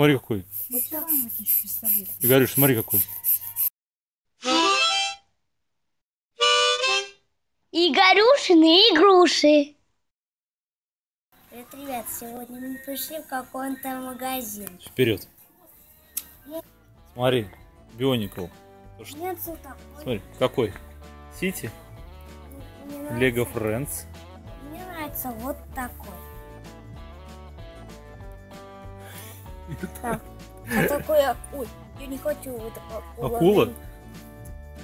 Смотри какой. Игорюш, смотри какой. Игорюшины игруши. Привет, ребят, сегодня мы пришли в какой-то магазин. Вперед. Смотри, Бионикл. Нет, все такой. Смотри, какой? Сити? Лего Friends. мне нравится вот такой. Так, а такой, ой, я не хочу вот такой. Акула?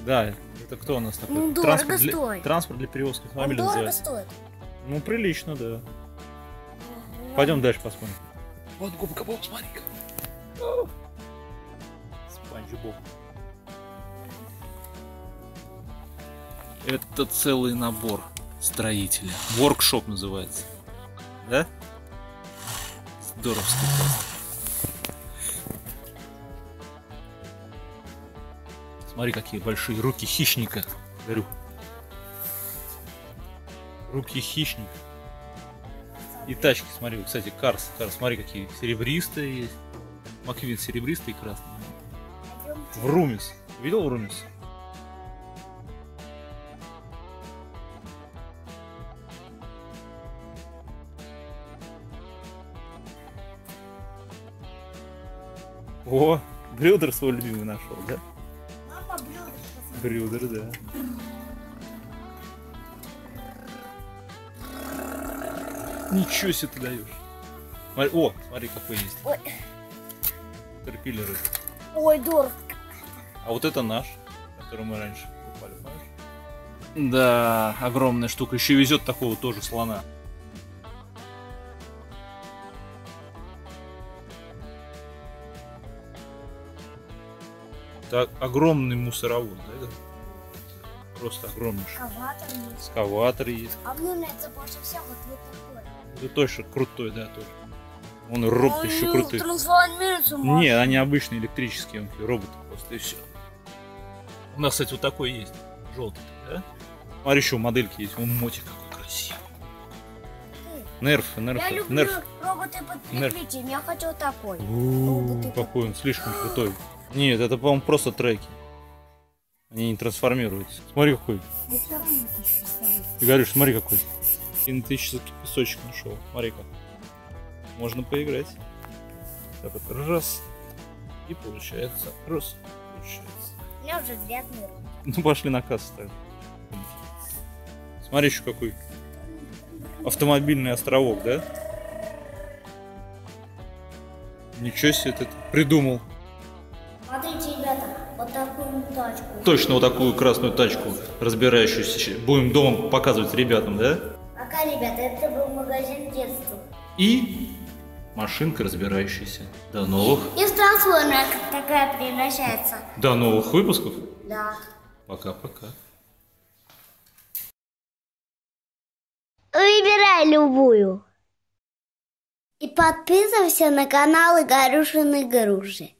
Да, это кто у нас такой? Ну, дорого транспорт, для, стоит. транспорт для перевозки Он автомобиля дорого называется. стоит. Ну, прилично, да. Пойдем дальше посмотрим. Вот губка Боб, смотри-ка. Спанч Боб. Это целый набор строителя. Воркшоп называется. Да? Здоровский просто. Смотри, какие большие руки хищника. Говорю. Руки хищника. И тачки, смотри, кстати, Карс, Карс, смотри, какие серебристые есть. Маквин серебристый и красный. Врумис. Видел Врумис? О, Брюдер свой любимый нашел, да? Брюдер, да. Ничего себе ты даешь. О, смотри, какой есть. Ой. Терпиллеры. Ой, дорого. А вот это наш, который мы раньше покупали, помнишь? Да, огромная штука. Еще везет такого тоже слона. Так, огромный мусоровоз, да? это? Просто огромный. Экскаватор есть. Экскаватор есть. А мне нравится больше всего вот, вот такой. Это точно крутой, да, тоже. Он робот еще крутый. Трансформируется Не, они обычные электрические, он роботы просто и все. У нас, кстати, вот такой есть. Желтый, да? Смотри, еще модельки есть. Он мотик какой красивый. Нерф, нерф, Я люблю нерф. роботы под прикрытием. Я хочу такой. Под- Какой он слишком крутой. Нет, это, по-моему, просто треки. Они не трансформируются. Смотри, какой. Игорюш, смотри, какой. Кинетический песочек нашел. Смотри как. Можно поиграть. Так вот, раз. И получается. Раз. Получается. У меня уже грязный рот. Ну пошли на кассу ставим. Смотри еще какой автомобильный островок, да? Ничего себе ты придумал. Тачку. Точно вот такую красную тачку, разбирающуюся. Будем дома показывать ребятам, да? Пока, ребята, это был магазин детства. И машинка разбирающаяся. До новых, И в трансформера как такая превращается. до новых выпусков. Да. Пока-пока. Выбирай любую. И подписывайся на канал Игорюшины Игруши.